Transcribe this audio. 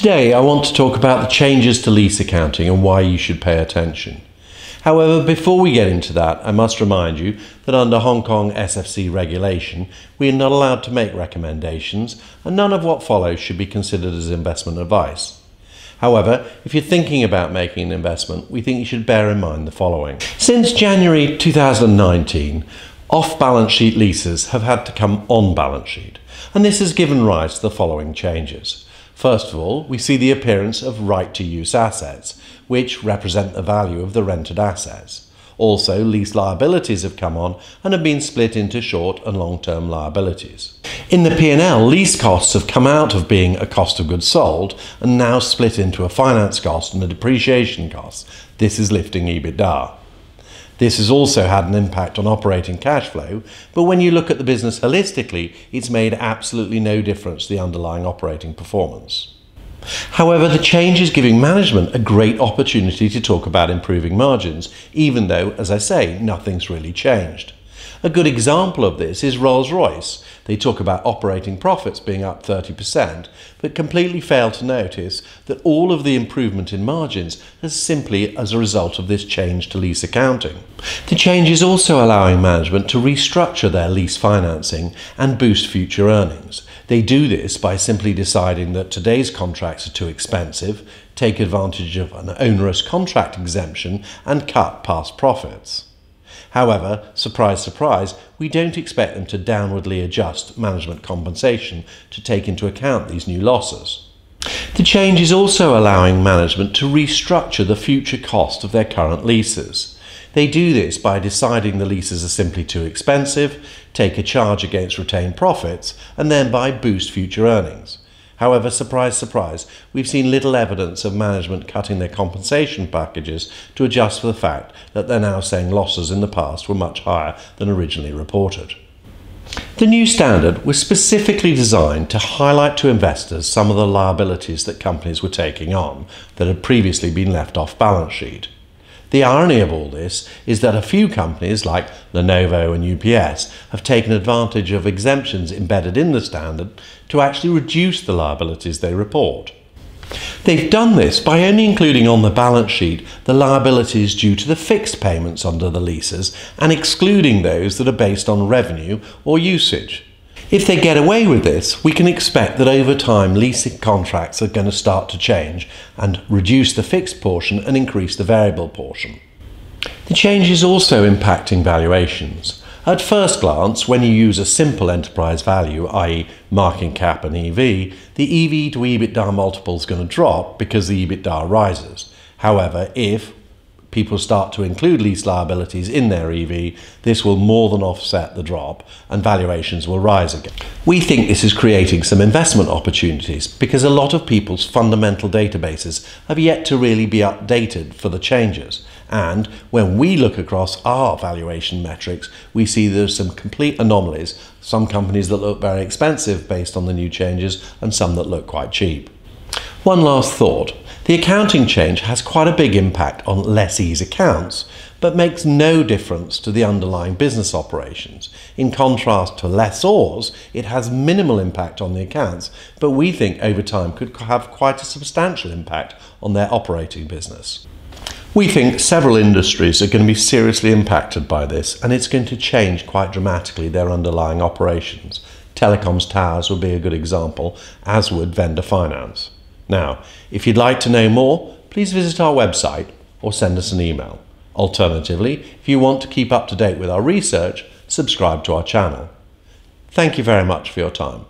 Today, I want to talk about the changes to lease accounting and why you should pay attention. However, before we get into that, I must remind you that under Hong Kong SFC regulation, we are not allowed to make recommendations, and none of what follows should be considered as investment advice. However, if you're thinking about making an investment, we think you should bear in mind the following. Since January 2019, off balance sheet leases have had to come on balance sheet, and this has given rise to the following changes. First of all, we see the appearance of right to use assets, which represent the value of the rented assets. Also, lease liabilities have come on and have been split into short and long-term liabilities. In the P&L, lease costs have come out of being a cost of goods sold and now split into a finance cost and a depreciation cost. This is lifting EBITDA. This has also had an impact on operating cash flow, but when you look at the business holistically, it's made absolutely no difference to the underlying operating performance. However, the change is giving management a great opportunity to talk about improving margins, even though, as I say, nothing's really changed. A good example of this is Rolls Royce. They talk about operating profits being up 30%, but completely fail to notice that all of the improvement in margins is simply as a result of this change to lease accounting. The change is also allowing management to restructure their lease financing and boost future earnings. They do this by simply deciding that today's contracts are too expensive, take advantage of an onerous contract exemption, and cut past profits. However, surprise, surprise, we don't expect them to downwardly adjust management compensation to take into account these new losses. The change is also allowing management to restructure the future cost of their current leases. They do this by deciding the leases are simply too expensive, take a charge against retained profits, and thereby boost future earnings. However, surprise, surprise, we've seen little evidence of management cutting their compensation packages to adjust for the fact that they're now saying losses in the past were much higher than originally reported. The new standard was specifically designed to highlight to investors some of the liabilities that companies were taking on that had previously been left off balance sheet. The irony of all this is that a few companies like Lenovo and UPS have taken advantage of exemptions embedded in the standard to actually reduce the liabilities they report. They've done this by only including on the balance sheet the liabilities due to the fixed payments under the leases and excluding those that are based on revenue or usage. If they get away with this, we can expect that over time leasing contracts are going to start to change and reduce the fixed portion and increase the variable portion. The change is also impacting valuations. At first glance, when you use a simple enterprise value, i.e. market cap and EV, the EV to EBITDA multiple is going to drop because the EBITDA rises. However, if people start to include lease liabilities in their EV, this will more than offset the drop and valuations will rise again. We think this is creating some investment opportunities because a lot of people's fundamental databases have yet to really be updated for the changes. And when we look across our valuation metrics, we see there's some complete anomalies, some companies that look very expensive based on the new changes and some that look quite cheap. One last thought. The accounting change has quite a big impact on lessees' accounts, but makes no difference to the underlying business operations. In contrast to lessors, it has minimal impact on the accounts, but we think over time could have quite a substantial impact on their operating business. We think several industries are going to be seriously impacted by this, and it's going to change quite dramatically their underlying operations. Telecoms towers would be a good example, as would vendor finance. Now, if you'd like to know more, please visit our website or send us an email. Alternatively, if you want to keep up to date with our research, subscribe to our channel. Thank you very much for your time.